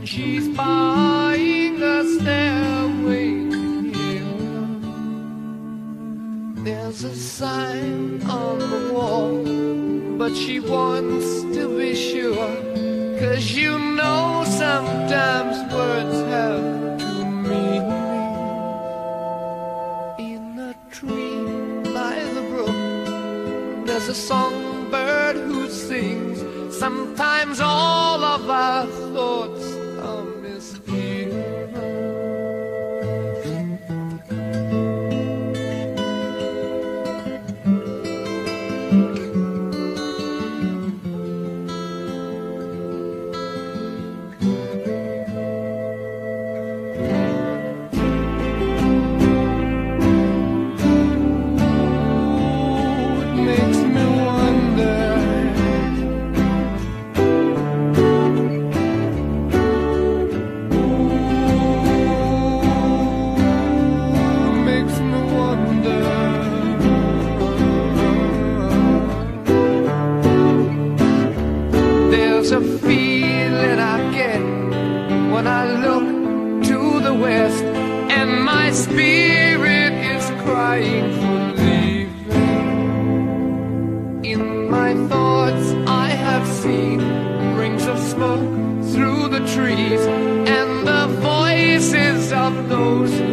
and she's buying a stairway here. There's a sign on the wall, but she wants to be sure. Cause you know sometimes words a songbird who sings. Sometimes all of our thoughts my thoughts. I have seen rings of smoke through the trees and the voices of those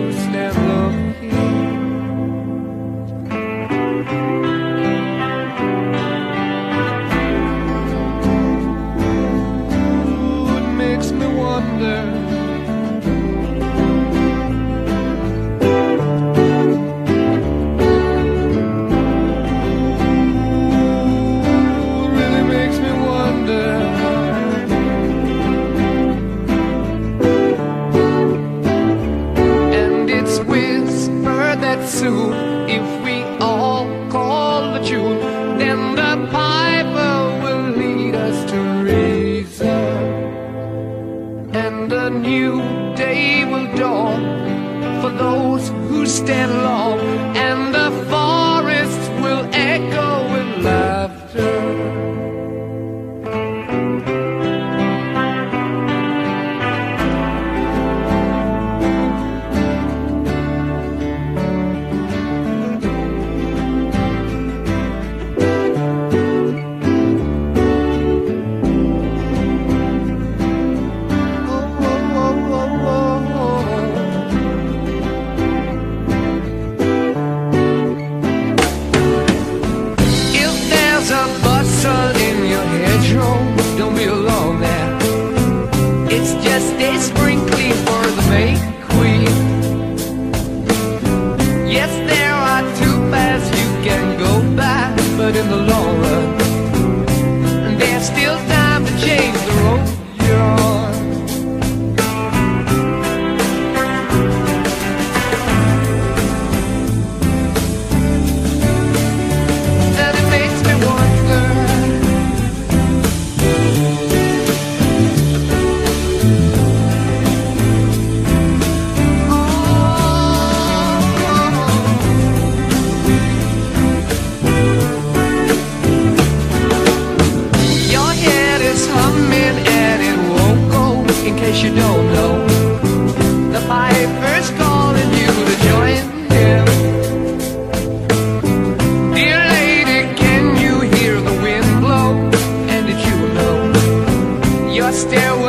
stand alone coming and it won't go in case you don't know. The piper's calling you to join him. Dear lady, can you hear the wind blow? And did you know your stairway?